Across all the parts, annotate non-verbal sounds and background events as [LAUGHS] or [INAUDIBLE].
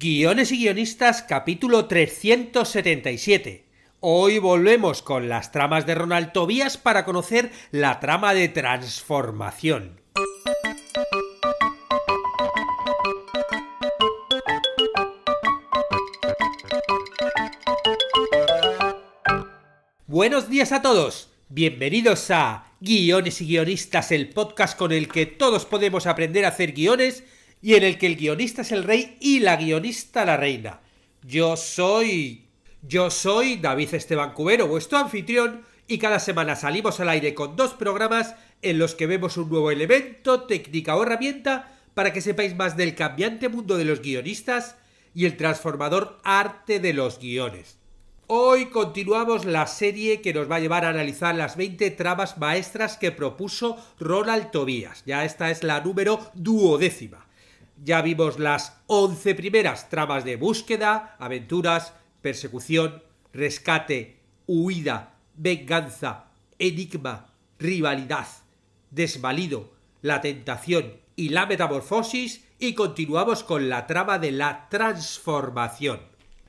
Guiones y guionistas capítulo 377. Hoy volvemos con las tramas de Ronald Tobías para conocer la trama de transformación. Buenos días a todos. Bienvenidos a Guiones y Guionistas, el podcast con el que todos podemos aprender a hacer guiones y en el que el guionista es el rey y la guionista la reina. Yo soy... Yo soy David Esteban Cubero, vuestro anfitrión, y cada semana salimos al aire con dos programas en los que vemos un nuevo elemento, técnica o herramienta para que sepáis más del cambiante mundo de los guionistas y el transformador arte de los guiones. Hoy continuamos la serie que nos va a llevar a analizar las 20 tramas maestras que propuso Ronald Tobías. Ya esta es la número duodécima. Ya vimos las 11 primeras tramas de búsqueda, aventuras, persecución, rescate, huida, venganza, enigma, rivalidad, desvalido, la tentación y la metamorfosis y continuamos con la trama de la transformación.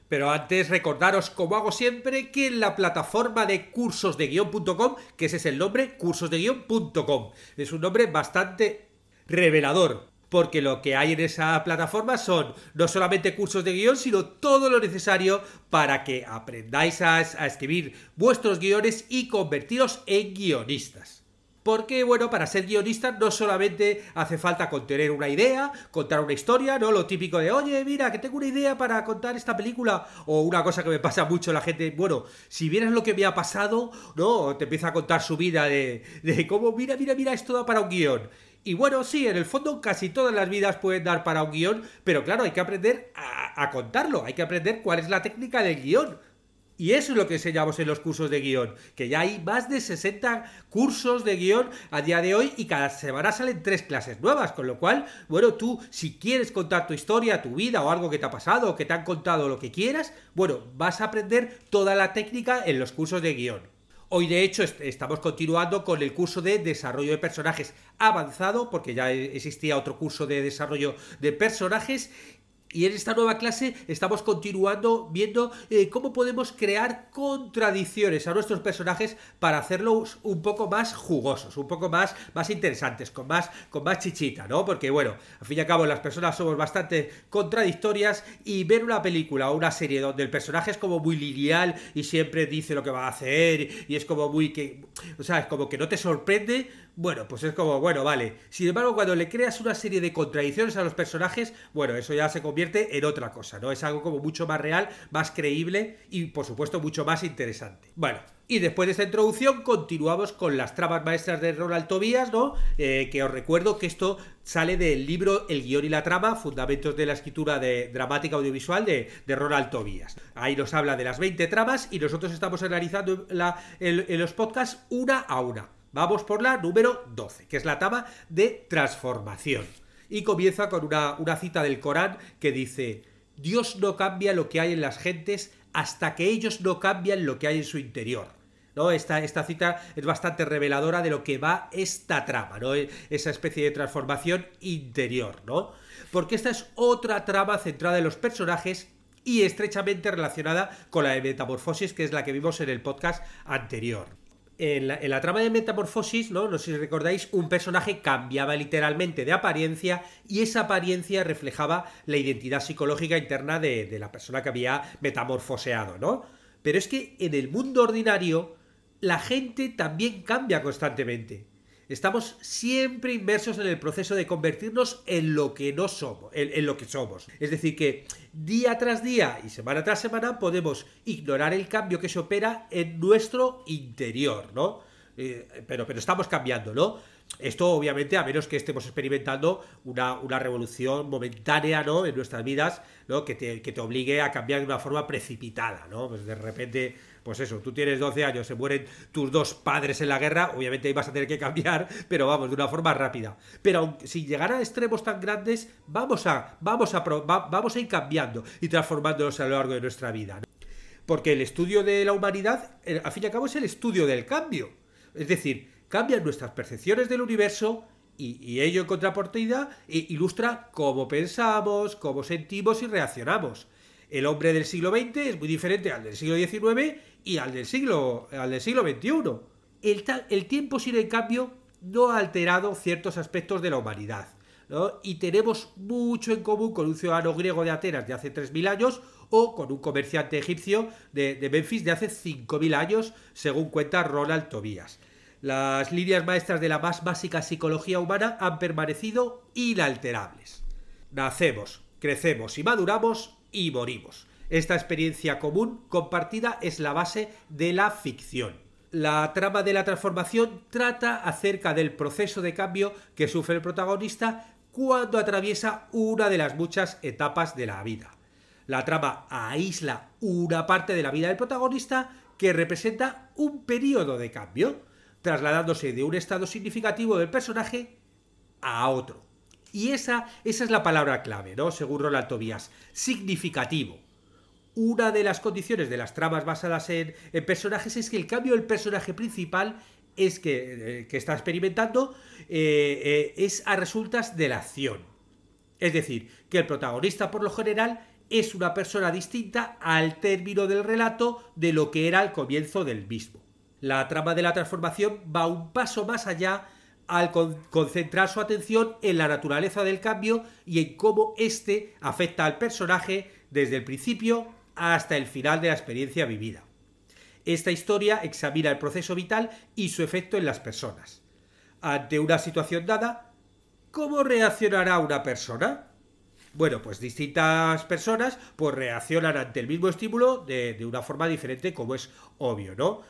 Pero antes recordaros, como hago siempre, que en la plataforma de cursosdeguion.com, que ese es el nombre, cursosdeguion.com, es un nombre bastante revelador, porque lo que hay en esa plataforma son no solamente cursos de guion, sino todo lo necesario para que aprendáis a, escribir vuestros guiones y convertiros en guionistas. Porque, bueno, para ser guionista no solamente hace falta contener una idea, contar una historia, ¿no? Lo típico de, oye, mira, que tengo una idea para contar esta película, o una cosa que me pasa mucho la gente, bueno, si vieras lo que me ha pasado, ¿no? Te empieza a contar su vida de, de cómo, mira, mira, mira, esto da para un guion. Y bueno, sí, en el fondo casi todas las vidas pueden dar para un guion, pero claro, hay que aprender a, contarlo, hay que aprender cuál es la técnica del guion. Y eso es lo que enseñamos en los cursos de guion, que ya hay más de 60 cursos de guion a día de hoy y cada semana salen tres clases nuevas, con lo cual, bueno, tú si quieres contar tu historia, tu vida o algo que te ha pasado o que te han contado lo que quieras, bueno, vas a aprender toda la técnica en los cursos de guion. Hoy de hecho estamos continuando con el curso de desarrollo de personajes. Avanzado, porque ya existía otro curso de desarrollo de personajes y en esta nueva clase estamos continuando viendo eh, cómo podemos crear contradicciones a nuestros personajes para hacerlos un poco más jugosos, un poco más, más interesantes, con más, con más chichita, ¿no? Porque bueno, al fin y al cabo las personas somos bastante contradictorias y ver una película o una serie donde el personaje es como muy lineal y siempre dice lo que va a hacer y es como muy que, o sea, es como que no te sorprende, bueno, pues es como, bueno, vale. Sin embargo, cuando le creas una serie de contradicciones a los personajes, bueno, eso ya se convierte en otra cosa, ¿no? Es algo como mucho más real, más creíble y, por supuesto, mucho más interesante. Bueno, y después de esta introducción continuamos con las tramas maestras de Ronald Tobías, ¿no? Eh, que os recuerdo que esto sale del libro El guion y la trama, Fundamentos de la escritura de dramática audiovisual de, Ronald Tobías. Ahí nos habla de las 20 tramas y nosotros estamos analizando en los podcasts una a una. Vamos por la número 12, que es la trama de transformación. Y comienza con una, cita del Corán que dice, Dios no cambia lo que hay en las gentes hasta que ellos no cambian lo que hay en su interior. ¿no? Esta, esta, cita es bastante reveladora de lo que va esta trama, ¿no? Esa especie de transformación interior, ¿no? Porque esta es otra trama centrada en los personajes y estrechamente relacionada con la de metamorfosis, que es la que vimos en el podcast anterior en la, trama de Metamorfosis, ¿no? no sé si recordáis, un personaje cambiaba literalmente de apariencia y esa apariencia reflejaba la identidad psicológica interna de, de la persona que había metamorfoseado, ¿no? Pero es que en el mundo ordinario la gente también cambia constantemente. Estamos siempre inmersos en el proceso de convertirnos en lo que no somos, en, lo que somos. Es decir, que día tras día y semana tras semana podemos ignorar el cambio que se opera en nuestro interior, ¿no? Eh, pero, pero estamos cambiando, ¿no? Esto, obviamente, a menos que estemos experimentando una, una revolución momentánea, ¿no? En nuestras vidas, ¿no? Que te, que te, obligue a cambiar de una forma precipitada, ¿no? Pues de repente, pues eso, tú tienes 12 años, se mueren tus dos padres en la guerra, obviamente vas a tener que cambiar, pero vamos, de una forma rápida. Pero si llegara a extremos tan grandes, vamos a, vamos a, vamos a ir cambiando y transformándonos a lo largo de nuestra vida. Porque el estudio de la humanidad, al fin y al cabo, es el estudio del cambio. Es decir, cambian nuestras percepciones del universo y, ello en contrapartida ilustra cómo pensamos, cómo sentimos y reaccionamos. El hombre del siglo XX es muy diferente al del siglo XIX y al del siglo, al del siglo XXI. El, el tiempo, sin en cambio, no ha alterado ciertos aspectos de la humanidad. Y tenemos mucho en común con un ciudadano griego de Atenas de hace 3.000 años o con un comerciante egipcio de, de Memphis de hace 5.000 años, según cuenta Ronald Tobias. Las líneas maestras de la más básica psicología humana han permanecido inalterables. Nacemos, crecemos y maduramos y morimos. Esta experiencia común compartida es la base de la ficción. La trama de la transformación trata acerca del proceso de cambio que sufre el protagonista cuando atraviesa una de las muchas etapas de la vida. La trama aísla una parte de la vida del protagonista que representa un periodo de cambio trasladándose de un estado significativo del personaje a otro. Y esa, esa es la palabra clave, ¿no? Según Ronald Tobias, significativo. Una de las condiciones de las tramas basadas en, personajes es que el cambio del personaje principal es que, eh, está experimentando eh, eh, es a resultas de la acción. Es decir, que el protagonista por lo general es una persona distinta al término del relato de lo que era al comienzo del mismo. La trama de la transformación va un paso más allá al concentrar su atención en la naturaleza del cambio y en cómo éste afecta al personaje desde el principio hasta el final de la experiencia vivida. Esta historia examina el proceso vital y su efecto en las personas. Ante una situación dada, ¿cómo reaccionará una persona? Bueno, pues distintas personas pues reaccionan ante el mismo estímulo de, una forma diferente, como es obvio, ¿no?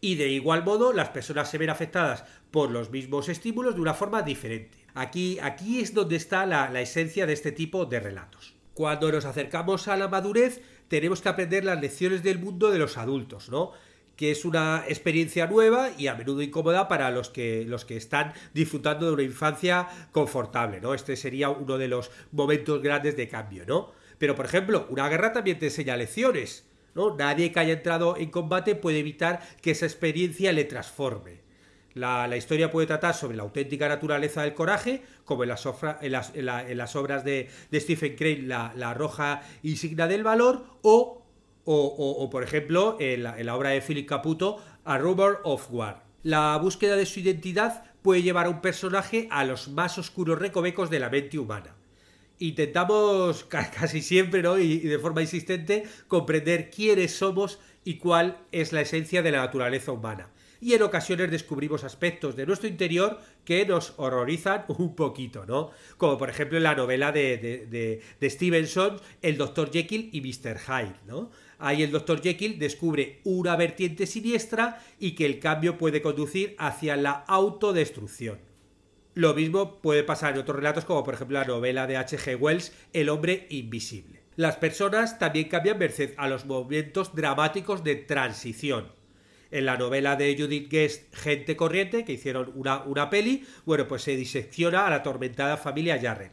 y de igual modo las personas se ven afectadas por los mismos estímulos de una forma diferente. Aquí, aquí es donde está la esencia de este tipo de relatos. Cuando nos acercamos a la madurez tenemos que aprender las lecciones del mundo de los adultos, ¿no? que es una experiencia nueva y a menudo incómoda para los que, los que están disfrutando de una infancia confortable, ¿no? Este sería uno de los momentos grandes de cambio, ¿no? Pero, por ejemplo, una guerra también te enseña lecciones. Nadie que haya entrado en combate puede evitar que esa experiencia le transforme. La, historia puede tratar sobre la auténtica naturaleza del coraje, como en las, obras de, Stephen Crane, la, roja insignia del valor, o, o, por ejemplo, en la, obra de Philip Caputo, A Rumor of War. La búsqueda de su identidad puede llevar a un personaje a los más oscuros recovecos de la mente humana intentamos [LAUGHS] casi siempre y, de forma insistente comprender quiénes somos y cuál es la esencia de la naturaleza humana. Y en ocasiones descubrimos aspectos de nuestro interior que nos horrorizan un poquito, ¿no? Como por ejemplo en la novela de, Stevenson, El Dr. Jekyll y Mr. Hyde, ¿no? Ahí el Dr. Jekyll descubre una vertiente siniestra y que el cambio puede conducir hacia la autodestrucción. Lo mismo puede pasar en otros relatos como por ejemplo la novela de H.G. Wells El hombre invisible. Las personas también cambian merced a los momentos dramáticos de transición. En la novela de Judith Guest, Gente Corriente, que hicieron una, una peli, bueno, pues se disecciona a la atormentada familia Jarrett.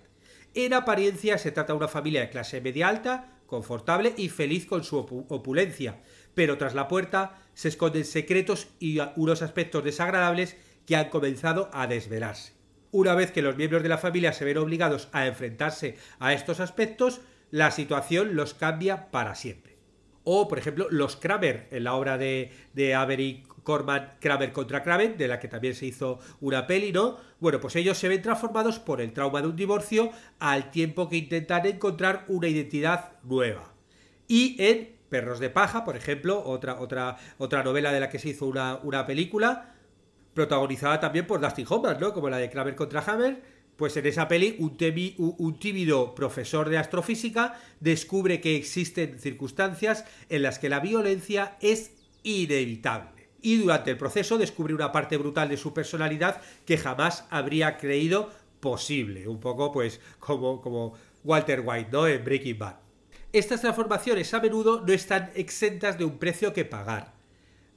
En apariencia se trata de una familia de clase media alta, confortable y feliz con su opulencia, pero tras la puerta se esconden secretos y unos aspectos desagradables que han comenzado a desvelarse. Una vez que los miembros de la familia se ven obligados a enfrentarse a estos aspectos, la situación los cambia para siempre. O, por ejemplo, los Kramer, en la obra de, de Avery Corman, Kramer contra Kramer, de la que también se hizo una peli, ¿no? Bueno, pues ellos se ven transformados por el trauma de un divorcio al tiempo que intentan encontrar una identidad nueva. Y en Perros de Paja, por ejemplo, otra, otra, otra novela de la que se hizo una, una película, protagonizada también por Dustin Hoffman, ¿no? Como la de Kramer contra Hammer, pues en esa peli un, tímido profesor de astrofísica descubre que existen circunstancias en las que la violencia es inevitable. Y durante el proceso descubre una parte brutal de su personalidad que jamás habría creído posible. Un poco pues como, como Walter White, ¿no? En Breaking Bad. Estas transformaciones a menudo no están exentas de un precio que pagar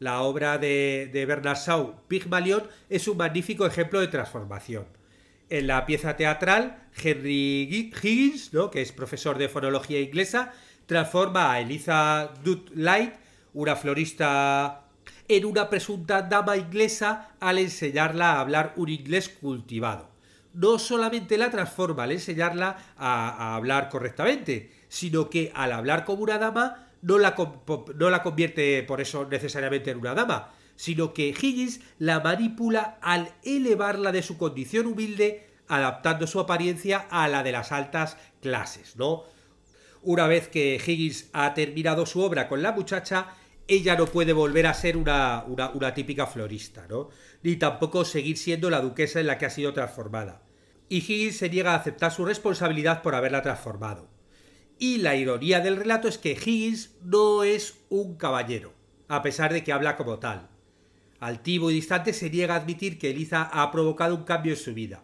la obra de, Bernard Shaw, Pygmalion, es un magnífico ejemplo de transformación. En la pieza teatral, Henry Higgins, ¿no? que es profesor de fonología inglesa, transforma a Eliza Light, una florista, en una presunta dama inglesa al enseñarla a hablar un inglés cultivado. no solamente la transforma al enseñarla a, a hablar correctamente, sino que al hablar como una dama no la, no la convierte por eso necesariamente en una dama, sino que Higgins la manipula al elevarla de su condición humilde, adaptando su apariencia a la de las altas clases, ¿no? Una vez que Higgins ha terminado su obra con la muchacha, ella no puede volver a ser una, una, típica florista, ¿no? Ni tampoco seguir siendo la duquesa en la que ha sido transformada. Y Higgins se niega a aceptar su responsabilidad por haberla transformado. Y la ironía del relato es que Higgins no es un caballero, a pesar de que habla como tal. Altivo y distante se niega a admitir que Eliza ha provocado un cambio en su vida.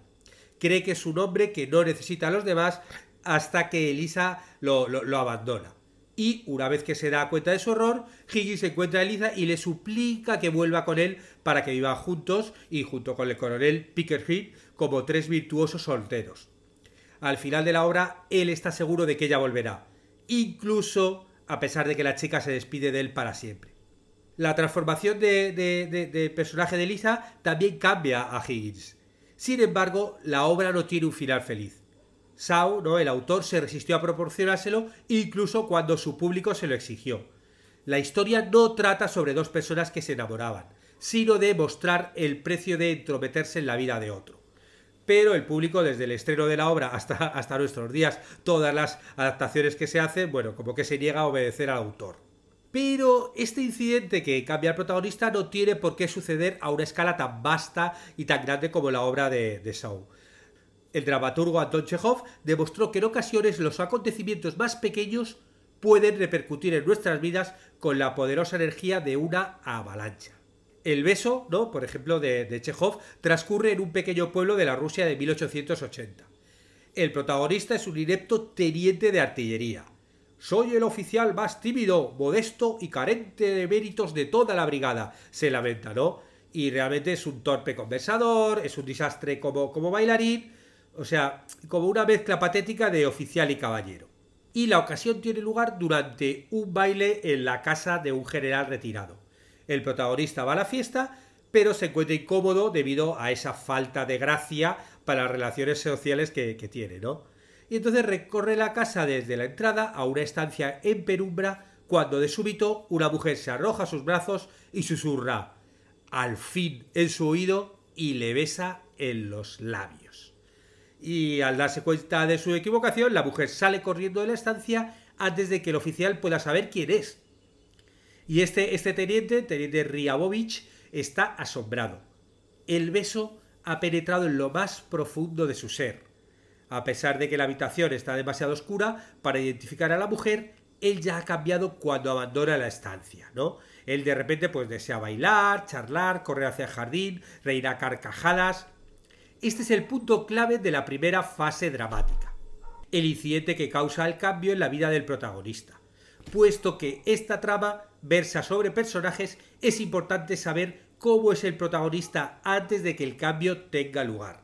Cree que es un hombre que no necesita a los demás hasta que Elisa lo, abandona. Y una vez que se da cuenta de su error, Higgins encuentra a Eliza y le suplica que vuelva con él para que vivan juntos y junto con el coronel Pickerhead como tres virtuosos solteros. Al final de la obra, él está seguro de que ella volverá, incluso a pesar de que la chica se despide de él para siempre la transformación de, personaje de Lisa también cambia a Higgins. Sin embargo, la obra no tiene un final feliz. Sau, ¿no? el autor, se resistió a proporcionárselo incluso cuando su público se lo exigió. La historia no trata sobre dos personas que se enamoraban, sino de mostrar el precio de entrometerse en la vida de otro. Pero el público, desde el estreno de la obra hasta, hasta nuestros días, todas las adaptaciones que se hacen, bueno, como que se niega a obedecer al autor. Pero este incidente que cambia al protagonista no tiene por qué suceder a una escala tan vasta y tan grande como la obra de, de Shaw. El dramaturgo Anton Chekhov demostró que en ocasiones los acontecimientos más pequeños pueden repercutir en nuestras vidas con la poderosa energía de una avalancha. El beso, ¿no? por ejemplo, de, de Chekhov, transcurre en un pequeño pueblo de la Rusia de 1880. El protagonista es un inepto teniente de artillería soy el oficial más tímido, modesto y carente de méritos de toda la brigada, se lamenta, ¿no? Y realmente es un torpe conversador, es un desastre como, como bailarín, o sea, como una mezcla patética de oficial y caballero. Y la ocasión tiene lugar durante un baile en la casa de un general retirado. El protagonista va a la fiesta, pero se encuentra incómodo debido a esa falta de gracia para las relaciones sociales que, que tiene, ¿no? Y entonces recorre la casa desde la entrada a una estancia en penumbra cuando de súbito una mujer se arroja a sus brazos y susurra al fin en su oído y le besa en los labios. Y al darse cuenta de su equivocación, la mujer sale corriendo de la estancia antes de que el oficial pueda saber quién es. Y este, este teniente, teniente Riabovich, está asombrado. El beso ha penetrado en lo más profundo de su ser a pesar de que la habitación está demasiado oscura para identificar a la mujer, él ya ha cambiado cuando abandona la estancia, ¿no? Él de repente pues desea bailar, charlar, correr hacia el jardín, reír a carcajadas. Este es el punto clave de la primera fase dramática. El incidente que causa el cambio en la vida del protagonista. Puesto que esta trama versa sobre personajes, es importante saber cómo es el protagonista antes de que el cambio tenga lugar.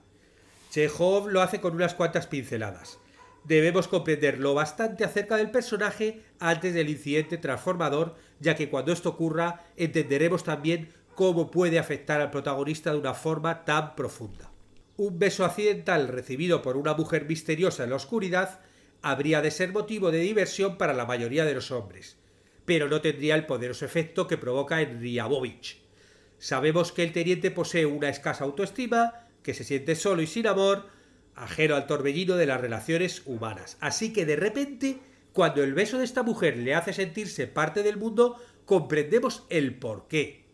Chekhov lo hace con unas cuantas pinceladas. Debemos comprenderlo bastante acerca del personaje antes del incidente transformador, ya que cuando esto ocurra entenderemos también cómo puede afectar al protagonista de una forma tan profunda. Un beso accidental recibido por una mujer misteriosa en la oscuridad habría de ser motivo de diversión para la mayoría de los hombres, pero no tendría el poderoso efecto que provoca en Riabovich. Sabemos que el teniente posee una escasa autoestima, que se siente solo y sin amor, ajeno al torbellino de las relaciones humanas. Así que de repente, cuando el beso de esta mujer le hace sentirse parte del mundo, comprendemos el porqué.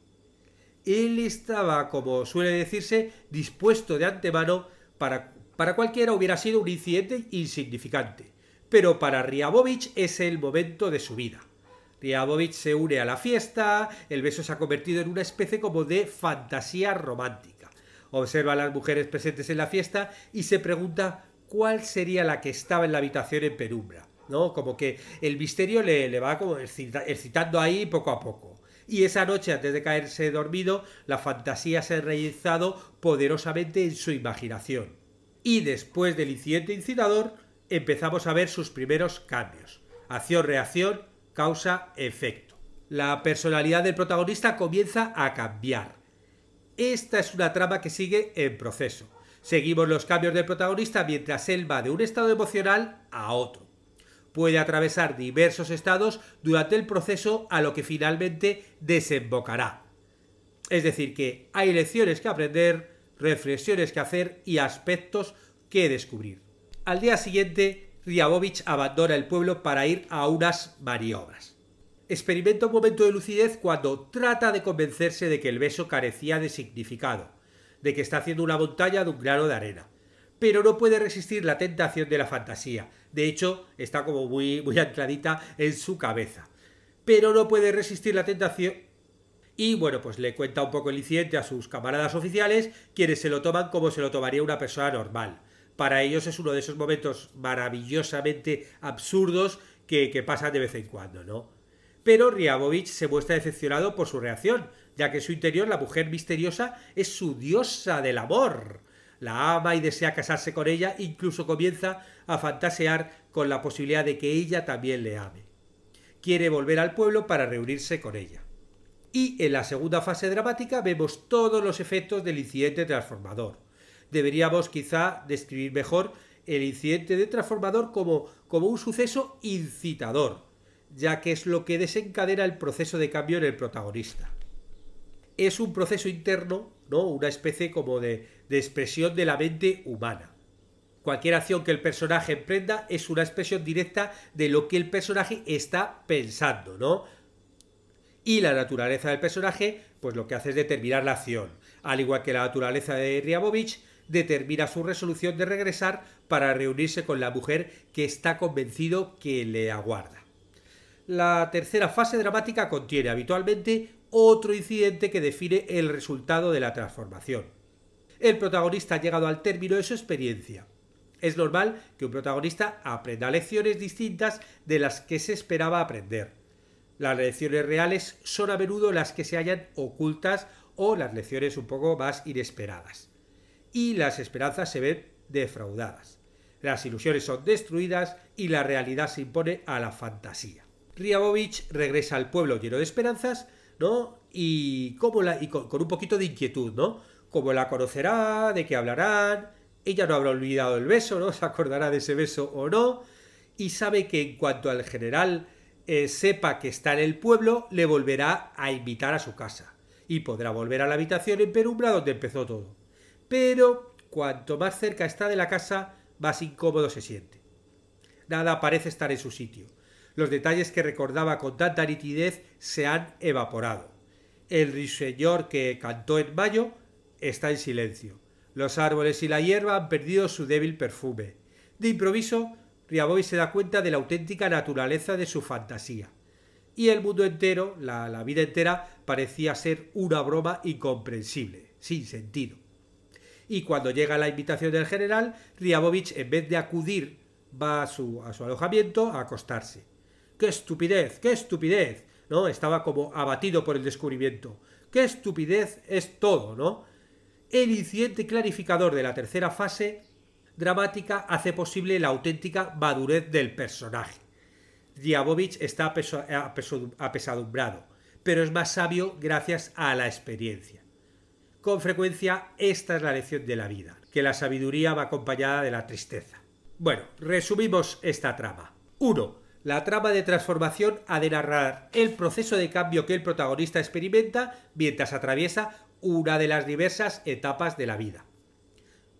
Él estaba, como suele decirse, dispuesto de antemano para, para cualquiera hubiera sido un incidente insignificante. Pero para Riabovich es el momento de su vida. Riabovich se une a la fiesta, el beso se ha convertido en una especie como de fantasía romántica observa a las mujeres presentes en la fiesta y se pregunta cuál sería la que estaba en la habitación en penumbra. ¿no? Como que el misterio le, va como excitando ahí poco a poco. Y esa noche, antes de caerse dormido, la fantasía se ha realizado poderosamente en su imaginación. Y después del incidente incitador, empezamos a ver sus primeros cambios. Acción-reacción, causa-efecto. La personalidad del protagonista comienza a cambiar esta es una trama que sigue en proceso. Seguimos los cambios del protagonista mientras él va de un estado emocional a otro. Puede atravesar diversos estados durante el proceso a lo que finalmente desembocará. Es decir, que hay lecciones que aprender, reflexiones que hacer y aspectos que descubrir. Al día siguiente, Riabovich abandona el pueblo para ir a unas maniobras. Experimenta un momento de lucidez cuando trata de convencerse de que el beso carecía de significado, de que está haciendo una montaña de un grano de arena. Pero no puede resistir la tentación de la fantasía. De hecho, está como muy, muy ancladita en su cabeza. Pero no puede resistir la tentación. Y bueno, pues le cuenta un poco el incidente a sus camaradas oficiales, quienes se lo toman como se lo tomaría una persona normal. Para ellos es uno de esos momentos maravillosamente absurdos que, que pasan de vez en cuando, ¿no? Pero Riabovich se muestra decepcionado por su reacción, ya que en su interior la mujer misteriosa es su diosa del amor. La ama y desea casarse con ella, incluso comienza a fantasear con la posibilidad de que ella también le ame. Quiere volver al pueblo para reunirse con ella. Y en la segunda fase dramática vemos todos los efectos del incidente transformador. Deberíamos quizá describir mejor el incidente de transformador como, como un suceso incitador, ya que es lo que desencadena el proceso de cambio en el protagonista es un proceso interno, ¿no? Una especie como de, expresión de la mente humana. Cualquier acción que el personaje emprenda es una expresión directa de lo que el personaje está pensando, ¿no? Y la naturaleza del personaje, pues lo que hace es determinar la acción. Al igual que la naturaleza de Ryabovich, determina su resolución de regresar para reunirse con la mujer que está convencido que le aguarda. La tercera fase dramática contiene habitualmente otro incidente que define el resultado de la transformación. El protagonista ha llegado al término de su experiencia. Es normal que un protagonista aprenda lecciones distintas de las que se esperaba aprender. Las lecciones reales son a menudo las que se hallan ocultas o las lecciones un poco más inesperadas. Y las esperanzas se ven defraudadas. Las ilusiones son destruidas y la realidad se impone a la fantasía. Riabovich regresa al pueblo lleno de esperanzas ¿no? Y, la, y con, un poquito de inquietud, ¿no? Cómo la conocerá, de qué hablarán, ella no habrá olvidado el beso, ¿no? [LAUGHS] Se acordará de ese beso o no, y sabe que en cuanto al general eh, sepa que está en el pueblo, le volverá a invitar a su casa, y podrá volver a la habitación en penumbra donde empezó todo. Pero cuanto más cerca está de la casa, más incómodo se siente. Nada parece estar en su sitio los detalles que recordaba con tanta nitidez se han evaporado. El ruiseñor que cantó en mayo está en silencio. Los árboles y la hierba han perdido su débil perfume. De improviso, Riaboy se da cuenta de la auténtica naturaleza de su fantasía. Y el mundo entero, la, vida entera, parecía ser una broma incomprensible, sin sentido. Y cuando llega la invitación del general, Riabovich, en vez de acudir, va a su alojamiento a acostarse qué estupidez, qué estupidez, ¿no? Estaba como abatido por el descubrimiento. Qué estupidez es todo, ¿no? El incidente clarificador de la tercera fase dramática hace posible la auténtica madurez del personaje. Diabovich está apesadumbrado, pero es más sabio gracias a la experiencia. Con frecuencia esta es la lección de la vida, que la sabiduría va acompañada de la tristeza. Bueno, resumimos esta trama. 1. La trama de transformación ha de narrar el proceso de cambio que el protagonista experimenta mientras atraviesa una de las diversas etapas de la vida.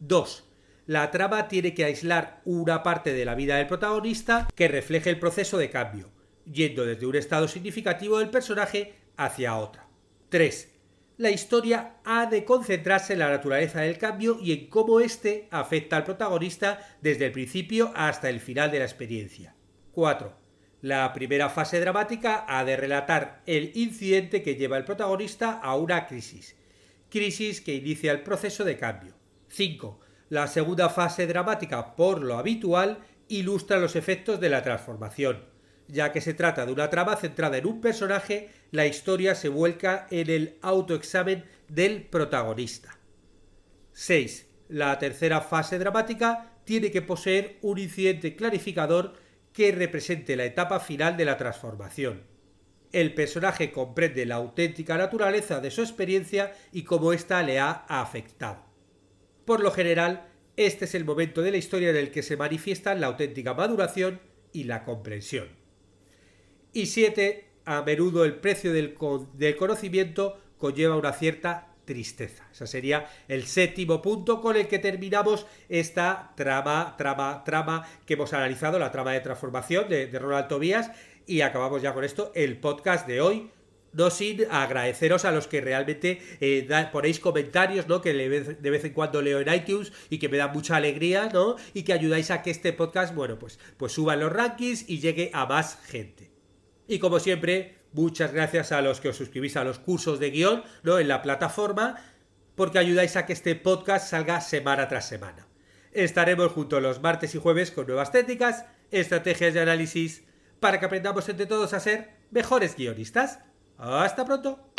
2. La trama tiene que aislar una parte de la vida del protagonista que refleje el proceso de cambio, yendo desde un estado significativo del personaje hacia otra. 3. La historia ha de concentrarse en la naturaleza del cambio y en cómo éste afecta al protagonista desde el principio hasta el final de la experiencia. 4. La primera fase dramática ha de relatar el incidente que lleva al protagonista a una crisis, crisis que inicia el proceso de cambio. 5. La segunda fase dramática, por lo habitual, ilustra los efectos de la transformación. Ya que se trata de una trama centrada en un personaje, la historia se vuelca en el autoexamen del protagonista. 6. La tercera fase dramática tiene que poseer un incidente clarificador que represente la etapa final de la transformación. El personaje comprende la auténtica naturaleza de su experiencia y cómo ésta le ha afectado. Por lo general, este es el momento de la historia en el que se manifiesta la auténtica maduración y la comprensión. Y 7. A menudo el precio del, del conocimiento conlleva una cierta tristeza. Ese sería el séptimo punto con el que terminamos esta trama, trama, trama que hemos analizado, la trama de transformación de, Ronald Tobías. Y acabamos ya con esto el podcast de hoy. No sin agradeceros a los que realmente eh, ponéis comentarios, ¿no? Que de vez en cuando leo en iTunes y que me da mucha alegría, ¿no? Y que ayudáis a que este podcast, bueno, pues, pues suba en los rankings y llegue a más gente. Y como siempre, Muchas gracias a los que os suscribís a los cursos de guion, ¿no? En la plataforma, porque ayudáis a que este podcast salga semana tras semana. Estaremos juntos los martes y jueves con nuevas técnicas, estrategias de análisis, para que aprendamos entre todos a ser mejores guionistas. ¡Hasta pronto!